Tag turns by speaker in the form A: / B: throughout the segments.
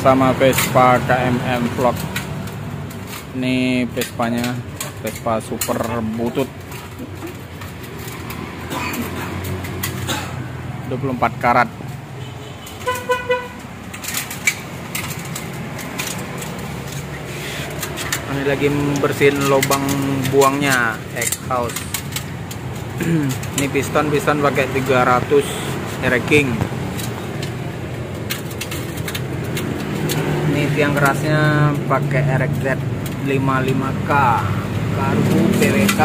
A: bersama Vespa KMM Vlog. Ini Vespanya Vespa super butut. 24 karat. Ini lagi bersihin lubang buangnya X-house. Ini piston piston pakai 300 racking ini tiang kerasnya pakai RXZ 55K karbu PWK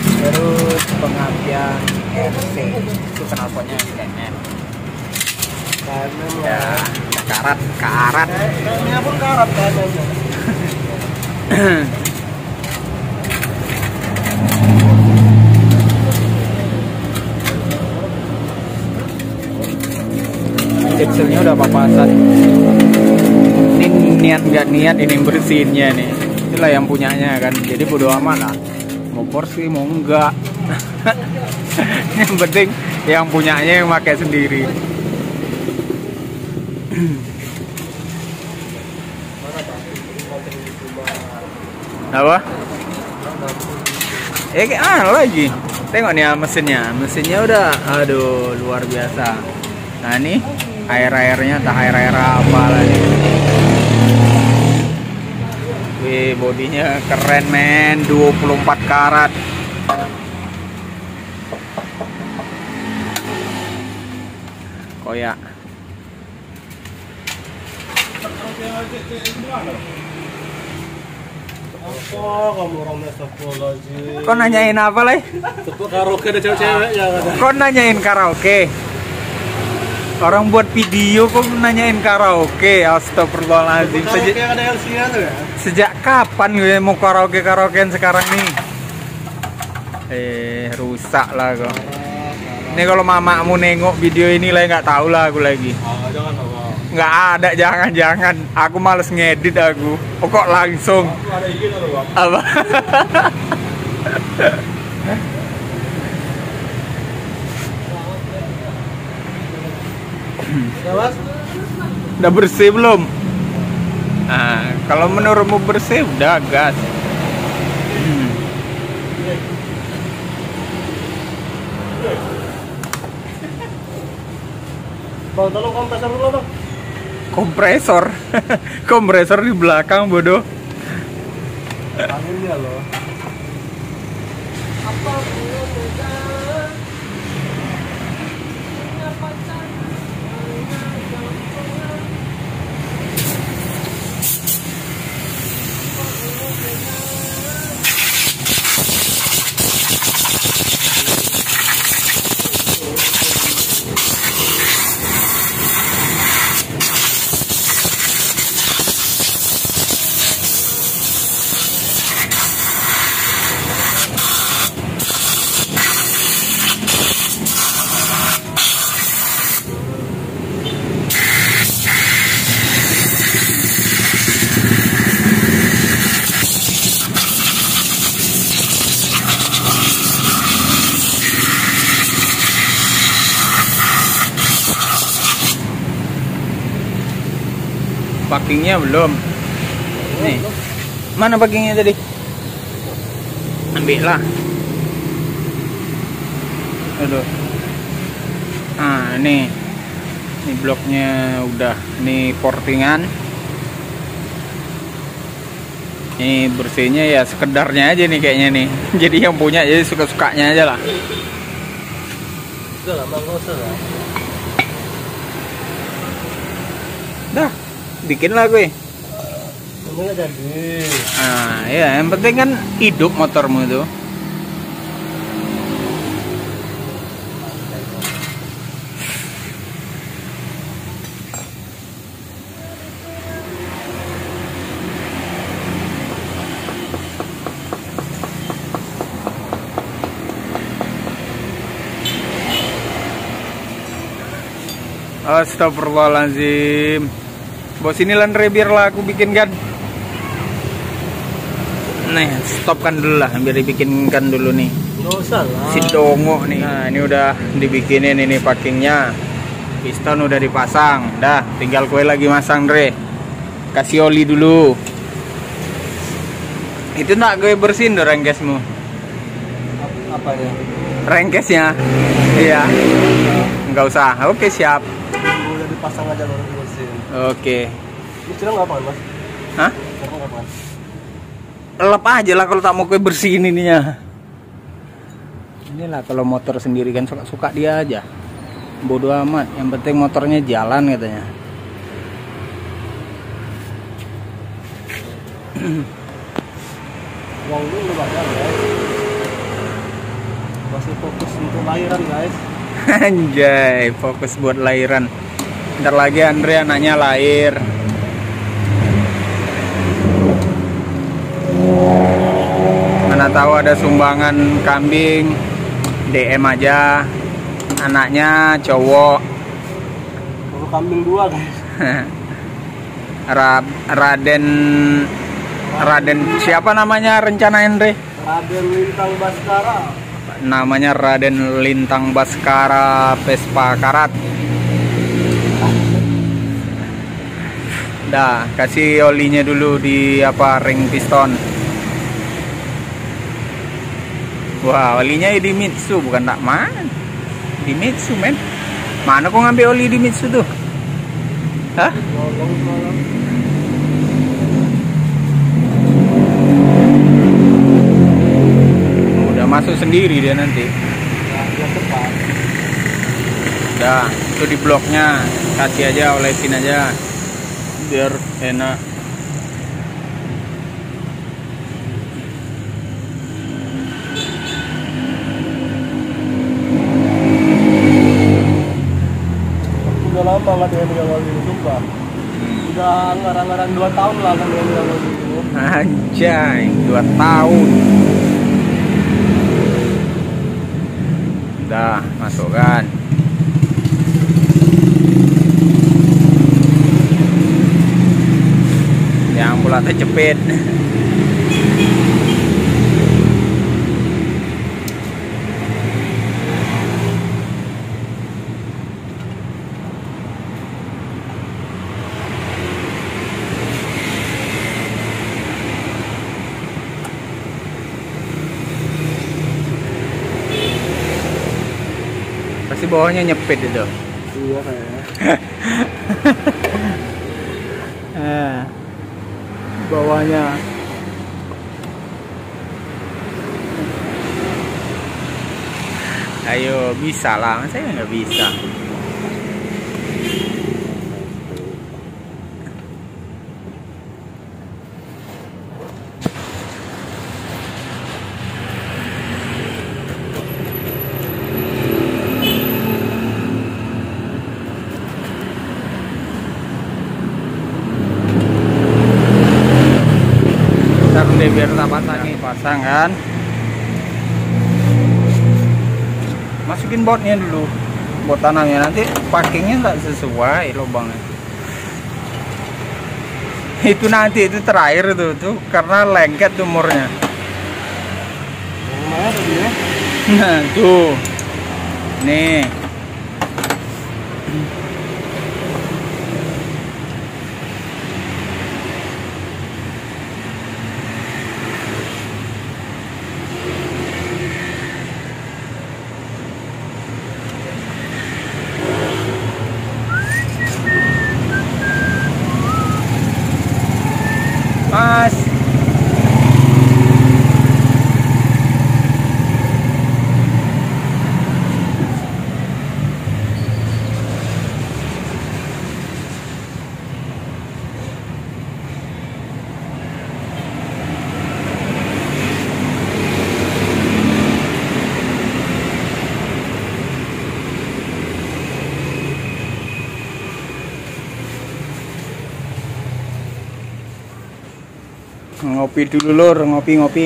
A: terus pengapian RC itu knalpotnya KM ya karat karat.
B: Ini pun karat kayaknya.
A: Kecilnya udah papasan ini niat nggak niat ini bersihinnya nih. Itulah yang punyanya kan. Jadi bodo amat lah. Mau porsi mau enggak. Yang penting yang punyanya yang pakai sendiri. Apa? Eh ah lagi. Tengok nih ah, mesinnya. Mesinnya udah aduh luar biasa. Nah ini air airnya tak air air apa lagi Wih, bodinya keren men. 24 karat. Koyak. Kau nanyain apa
B: karaoke ada cewek-cewek ya
A: kau nanyain karaoke orang buat video kok nanyain karaoke? Astagfirullahaladzim. Sejak,
B: ya.
A: sejak kapan gue mau karaoke karaokean sekarang nih? Eh rusak lah kok. Ini kalau mamamu nengok video ini lah nggak tahu lah aku lagi.
B: Jangan apa.
A: nggak ada jangan jangan aku males ngedit aku. Oh, kok langsung?
B: Aku ada izin loh, Bang.
A: apa
B: Ya,
A: udah bersih belum? Nah kalau menurutmu bersih udah gas.
B: Bang, tolong kompresor dulu, Bang.
A: kompresor? Kompresor di belakang bodoh.
B: Anginnya loh.
A: Packingnya belum. Nih. Mana packingnya tadi? Ambil lah. Aduh. Ah ini. Ini bloknya udah. Ini portingan. Ini bersihnya ya sekedarnya aja nih kayaknya nih. Jadi yang punya jadi suka-sukanya aja lah.
B: Udah usah lah.
A: dah bikin lah gue. Nah, ya yang penting kan hidup motormu itu. Astagfirullahaladzim Bos ini landre biar lah aku bikinkan Nih stopkan dulu lah Biar dibikinkan dulu nih.
B: Nggak usah lah.
A: Si dongo nih. Nah ini udah dibikinin ini packingnya piston udah dipasang. Dah tinggal kue lagi masang Dre kasih oli dulu. Itu nak gue bersihin dong rengkesmu.
B: Apa ya?
A: rengkesnya. Iya. Nggak usah. Oke siap.
B: Udah dipasang aja baru
A: oke
B: Ini sekarang ngapain mas?
A: hah
B: Sekarang ngapain?
A: lep aja lah kalau tak mau kue bersihin ininya inilah kalau motor sendiri kan suka-suka dia aja bodoh amat yang penting motornya jalan katanya
B: Uang ini udah banyak guys. Masih fokus untuk lahiran guys.
A: Anjay, fokus buat lahiran. Ntar lagi Andre anaknya lahir. Mana tahu ada sumbangan kambing, DM aja. Anaknya cowok.
B: Baru kambing dua guys.
A: Ra- Raden Raden siapa namanya rencana Andre?
B: Raden Lintang Baskara.
A: Namanya Raden Lintang Baskara Vespa Karat. Dah, kasih olinya dulu di apa ring piston. Wah, olinya di Mitsu bukan tak mana. Di Mitsu, men. Mana kau ngambil oli di Mitsu tuh? Hah? Udah masuk sendiri dia nanti. Udah, itu di bloknya kasih aja olesin aja biar enak.
B: Udah lama nggak dia megang ini sumpah. Udah anggar-anggaran 2 tahun lah kan dia megang wali ini.
A: Anjay, 2 tahun. Udah, masukkan. Bulatnya cepet. Pasti bawahnya nyepit itu.
B: Iya kayaknya.
A: Eh, bawahnya. Ayo bisa lah. Saya nggak bisa Ntar deh biar tak pasang nih pasang kan masukin botnya dulu bot tanamnya nanti packingnya nggak sesuai lubangnya. Itu nanti itu terakhir tuh tuh karena lengket umurnya.
B: Ya?
A: nah tuh. Nih Mas ngopi dulu lur. Ngopi ngopi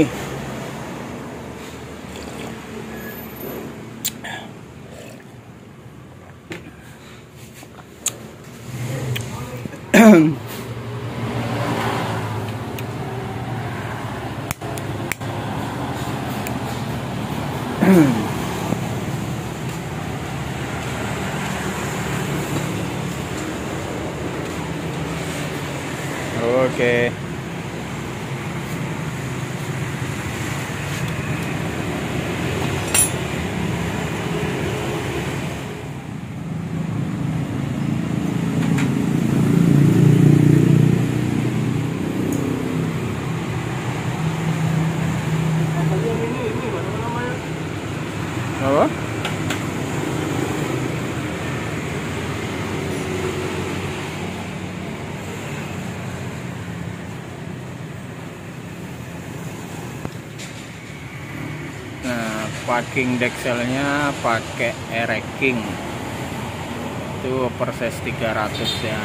A: Apa? Nah, parking dexelnya pakai ereking. Itu perses 300 ya.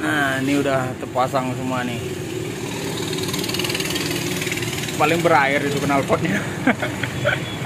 A: Nah, ini udah terpasang semua nih. Paling berair itu knalpotnya.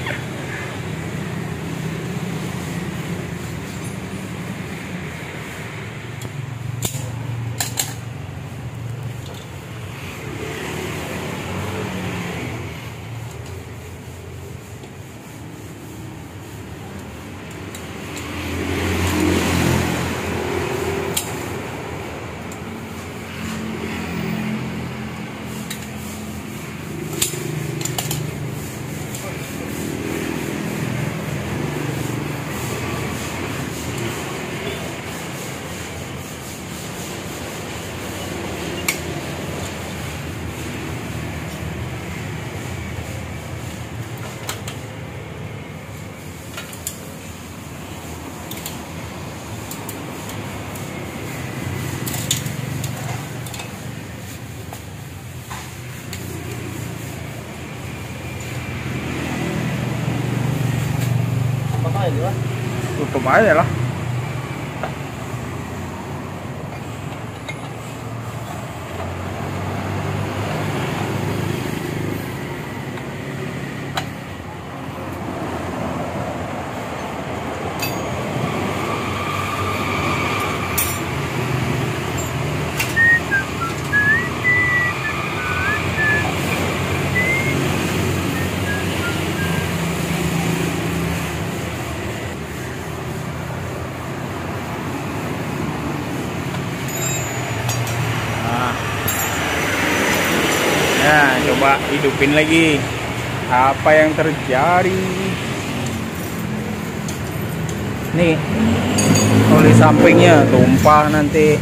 B: Apa ini lah?
A: Tutup aja lah. Nah. Ya, coba hidupin lagi. Apa yang terjadi? Nih, oli sampingnya tumpah nanti.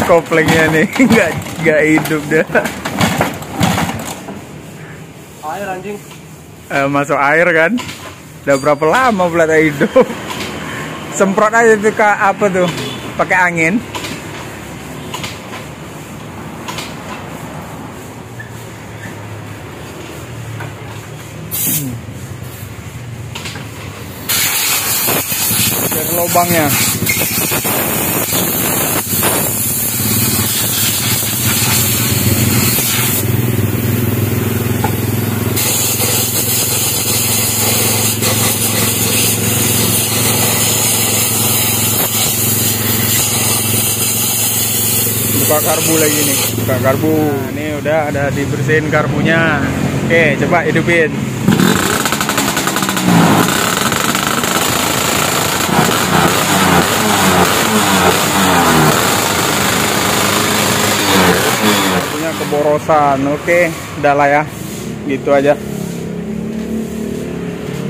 A: Ngelos koplengnya nih, nggak nggak hidup dah.
B: Air anjing.
A: Eh, masuk air kan? Udah berapa lama pula tak hidup? Semprot aja tuh kak apa tuh? Pakai angin. Dari lubangnya. Buka karbu lagi nih. Buka karbu. Nah, ini udah ada dibersihin karbunya. Oke coba hidupin. Karbunya keborosan. Oke udah lah ya. Gitu aja.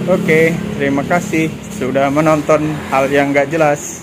A: Oke terima kasih sudah menonton. Hal yang gak jelas